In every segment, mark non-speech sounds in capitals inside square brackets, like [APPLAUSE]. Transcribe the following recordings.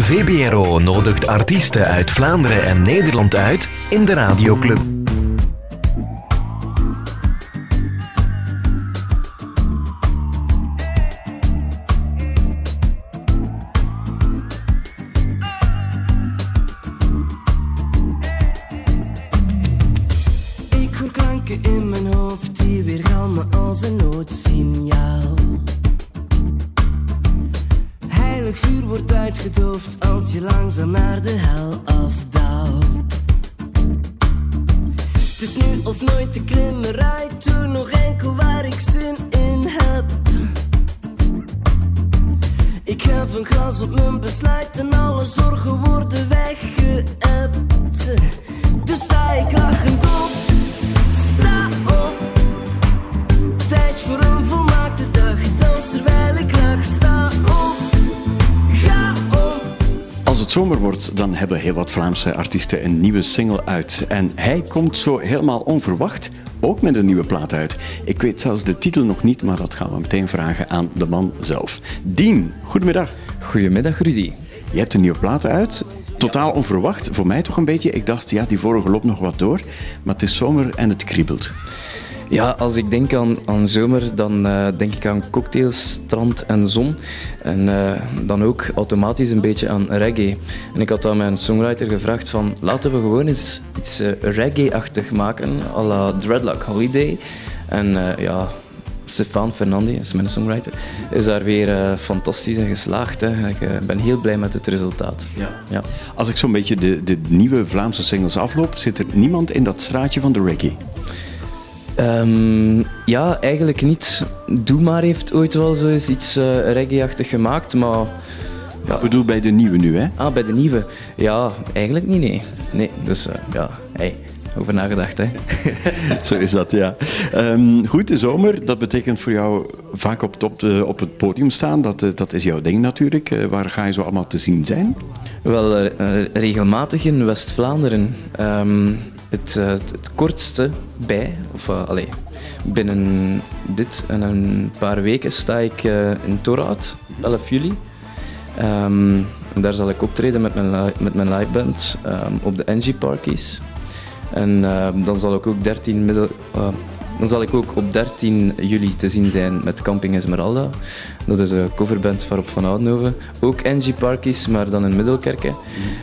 VBRO nodigt artiesten uit Vlaanderen en Nederland uit in de Radioclub. Ik hoor klanken in mijn hoofd die weergalmen als een noodsignaal. Heilig vuur wordt uitgedoofd als je langzaam naar de hel afdaalt. Het is nu of nooit de klimmerij, doe nog zomer wordt, dan hebben heel wat Vlaamse artiesten een nieuwe single uit. En hij komt zo helemaal onverwacht ook met een nieuwe plaat uit. Ik weet zelfs de titel nog niet, maar dat gaan we meteen vragen aan de man zelf. Dien, goedemiddag. Goedemiddag Rudy. Je hebt een nieuwe plaat uit. Totaal onverwacht, voor mij toch een beetje. Ik dacht, ja, die vorige loopt nog wat door. Maar het is zomer en het kriebelt. Ja, als ik denk aan, aan zomer, dan eh, denk ik aan cocktails, strand en zon. En eh, dan ook automatisch een beetje aan reggae. En ik had aan mijn songwriter gevraagd van laten we gewoon eens iets eh, reggae-achtig maken, à la Dreadlock Holiday. En ja, Stefan Fernandi, is mijn songwriter, is daar weer fantastisch in geslaagd. Hè. Ik ben heel blij met het resultaat. Ja. Ja. Als ik zo'n beetje de, de nieuwe Vlaamse singles afloop, zit er niemand in dat straatje van de reggae. Ehm, ja, eigenlijk niet. Doe maar heeft ooit wel zo eens iets eh reggae-achtig gemaakt, maar... Ja. Ik bedoel bij de nieuwe nu, hè? Ah, bij de nieuwe? Ja, eigenlijk niet, nee. Nee, dus eh, ja, hey, over nagedacht, hè. [LAUGHS] Zo is dat, ja. Ehm, goed, de zomer, dat betekent voor jou vaak op, het- op, het podium staan. Dat, eh, dat is jouw ding natuurlijk. Waar ga je zo allemaal te zien zijn? Wel, regelmatig in West-Vlaanderen. Ehm, het, eh, het, het kortste bij, of uh, allee, binnen dit en een paar weken sta ik eh, in Torhout, 11 juli. Ehm, daar zal ik optreden met mijn, met mijn liveband ehm, op de NG Parkies. En ehm, dan zal ik ook 13 middel, eh, dan zal ik ook op 13 juli te zien zijn met Camping Esmeralda. Dat is een coverband van Rob van Oudenhoven. Ook NG Parkies, maar dan in Middelkerken.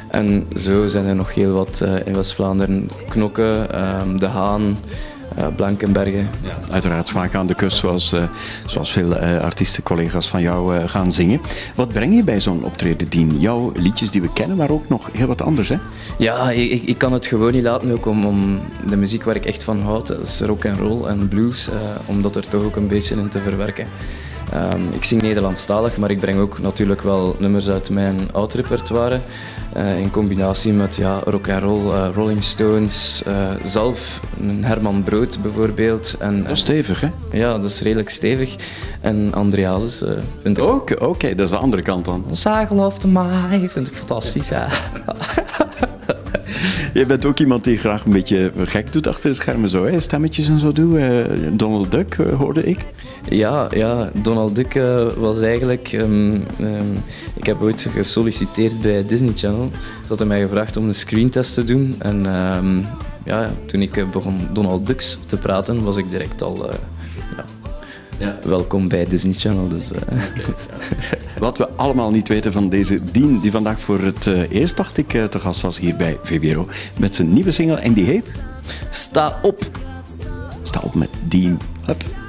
En zo zijn er nog heel wat eh, in West-Vlaanderen. Knokken, ehm, De Haan, eh, Blankenbergen. Uiteraard vaak aan de kust, zoals, eh, zoals veel eh, artiesten, collega's van jou gaan zingen. Wat breng je bij zo'n optreden, Dien? Jouw liedjes die we kennen, maar ook nog heel wat anders, hè? Ja, ik, ik- kan het gewoon niet laten ook om, om de muziek waar ik echt van houd. Dat is rock and roll en blues, om dat er toch ook een beetje in te verwerken. Ehm, ik zing Nederlandstalig, maar ik breng ook natuurlijk wel nummers uit mijn oud repertoire. eh, in combinatie met ja, rock and roll, eh, Rolling Stones, eh, zelf een Herman Brood bijvoorbeeld. En, Dat is stevig, hè? ja, dat is redelijk stevig. En Andreasus eh, vind ik Ook, oké, dat is de andere kant dan. Zagelhoofd mij vind ik fantastisch. Ja. [LAUGHS] Je bent ook iemand die graag een beetje gek doet achter de schermen, zo, hè? Stemmetjes en zo doet. Eh, Donald Duck, eh, hoorde ik. Ja, ja, Donald Duck eh, was eigenlijk. ehm, ehm, ik heb ooit gesolliciteerd bij Disney Channel. Ze hadden mij gevraagd om een screentest te doen. En ehm, ja, toen ik begon Donald Ducks te praten, was ik direct al. ja, Ja. Welkom bij Disney Channel. Dus, eh, [LAUGHS] Wat we allemaal niet weten van deze Dien, die vandaag voor het eh, eerst, dacht ik, eh, te gast was hier bij VBRO. Met zijn nieuwe single en die heet sta op! Sta op met Dien. Hup.